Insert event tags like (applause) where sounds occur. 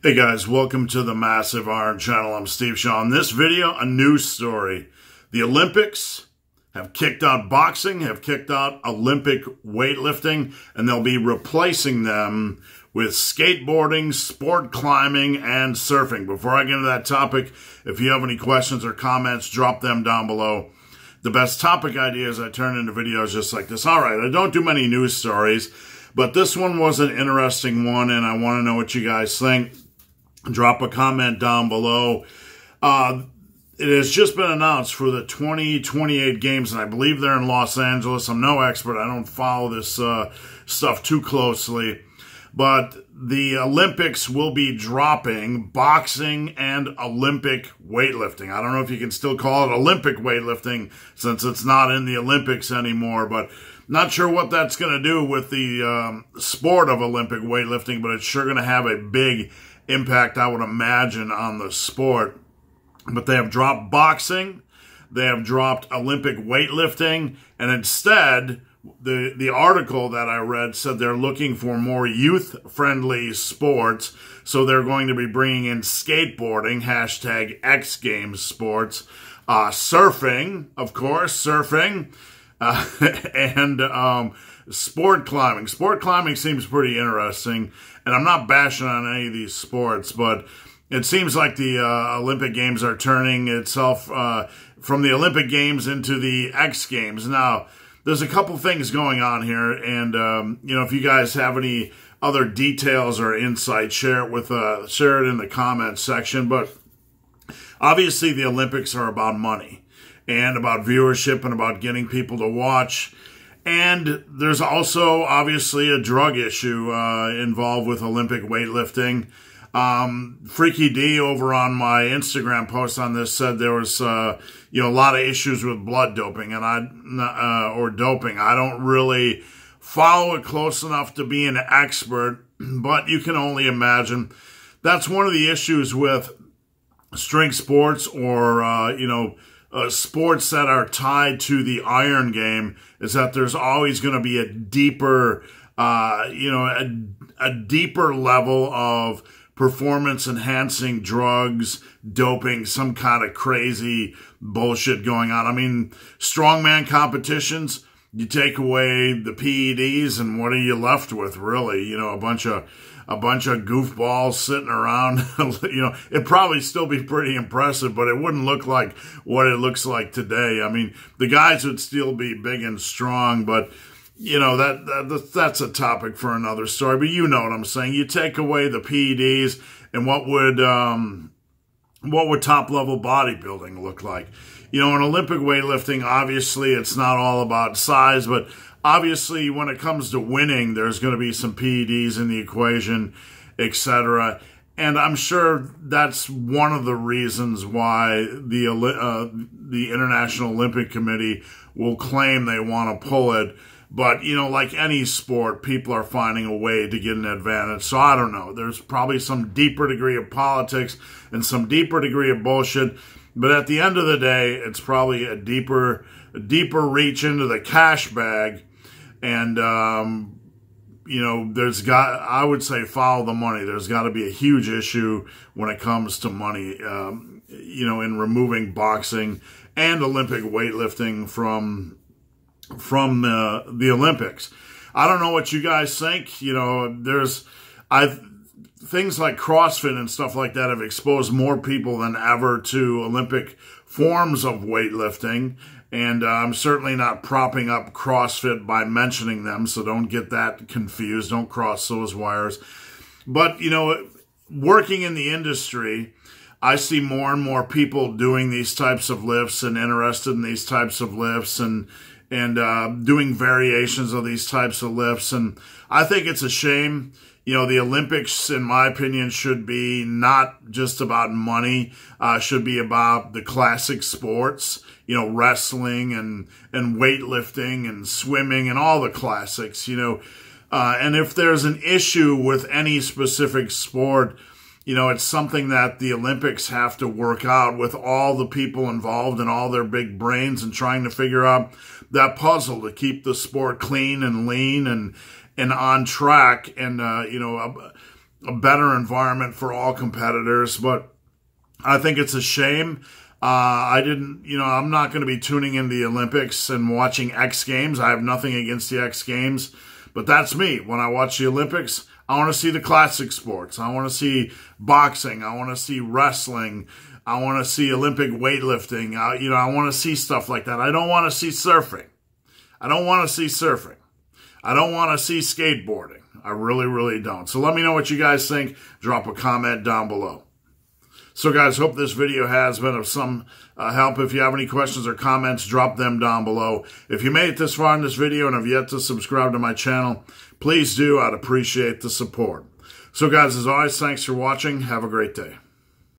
Hey guys, welcome to the Massive Iron Channel. I'm Steve Shaw. In this video, a news story. The Olympics have kicked out boxing, have kicked out Olympic weightlifting, and they'll be replacing them with skateboarding, sport climbing, and surfing. Before I get into that topic, if you have any questions or comments, drop them down below. The best topic ideas I turn into videos just like this. All right, I don't do many news stories, but this one was an interesting one, and I want to know what you guys think drop a comment down below. Uh, it has just been announced for the 2028 games, and I believe they're in Los Angeles. I'm no expert. I don't follow this uh, stuff too closely. But the Olympics will be dropping boxing and Olympic weightlifting. I don't know if you can still call it Olympic weightlifting since it's not in the Olympics anymore, but not sure what that's going to do with the um, sport of Olympic weightlifting, but it's sure going to have a big impact, I would imagine, on the sport. But they have dropped boxing, they have dropped Olympic weightlifting, and instead, the the article that I read said they're looking for more youth friendly sports, so they're going to be bringing in skateboarding hashtag X Games sports, uh, surfing, of course, surfing, uh, (laughs) and um, sport climbing. Sport climbing seems pretty interesting, and I'm not bashing on any of these sports, but it seems like the uh, Olympic Games are turning itself uh, from the Olympic Games into the X Games. Now, there's a couple things going on here, and um, you know, if you guys have any other details or insight, share it with uh, share it in the comments section. But obviously, the Olympics are about money and about viewership and about getting people to watch. And there's also obviously a drug issue uh, involved with Olympic weightlifting. Um, Freaky D over on my Instagram post on this said there was, uh, you know, a lot of issues with blood doping and I, uh, or doping. I don't really follow it close enough to be an expert, (clears throat) but you can only imagine. That's one of the issues with strength sports or, uh, you know, uh, sports that are tied to the iron game is that there's always going to be a deeper, uh, you know, a, a deeper level of performance enhancing drugs, doping, some kind of crazy bullshit going on. I mean, strongman competitions, you take away the PEDs and what are you left with really? You know, a bunch of a bunch of goofballs sitting around. (laughs) you know, it'd probably still be pretty impressive, but it wouldn't look like what it looks like today. I mean, the guys would still be big and strong, but you know that, that that's a topic for another story. But you know what I'm saying. You take away the PEDs, and what would um, what would top level bodybuilding look like? You know, in Olympic weightlifting, obviously it's not all about size, but Obviously, when it comes to winning, there's going to be some PEDs in the equation, etc. And I'm sure that's one of the reasons why the uh, the International Olympic Committee will claim they want to pull it. But, you know, like any sport, people are finding a way to get an advantage. So I don't know. There's probably some deeper degree of politics and some deeper degree of bullshit. But at the end of the day, it's probably a deeper, a deeper reach into the cash bag and, um, you know, there's got, I would say follow the money. There's got to be a huge issue when it comes to money, um, you know, in removing boxing and Olympic weightlifting from, from the, the Olympics. I don't know what you guys think. You know, there's, I've, things like CrossFit and stuff like that have exposed more people than ever to Olympic forms of weightlifting. And uh, I'm certainly not propping up CrossFit by mentioning them, so don't get that confused. Don't cross those wires. But, you know, working in the industry, I see more and more people doing these types of lifts and interested in these types of lifts and and uh, doing variations of these types of lifts. And I think it's a shame. You know, the Olympics, in my opinion, should be not just about money, uh, should be about the classic sports you know, wrestling and, and weightlifting and swimming and all the classics, you know. Uh, and if there's an issue with any specific sport, you know, it's something that the Olympics have to work out with all the people involved and all their big brains and trying to figure out that puzzle to keep the sport clean and lean and, and on track. And, uh, you know, a better environment for all competitors, but I think it's a shame. Uh, I didn't, you know, I'm not going to be tuning in the Olympics and watching X Games. I have nothing against the X Games, but that's me. When I watch the Olympics, I want to see the classic sports. I want to see boxing. I want to see wrestling. I want to see Olympic weightlifting. I, you know, I want to see stuff like that. I don't want to see surfing. I don't want to see surfing. I don't want to see skateboarding. I really, really don't. So let me know what you guys think. Drop a comment down below. So guys, hope this video has been of some uh, help. If you have any questions or comments, drop them down below. If you made it this far in this video and have yet to subscribe to my channel, please do. I'd appreciate the support. So guys, as always, thanks for watching. Have a great day.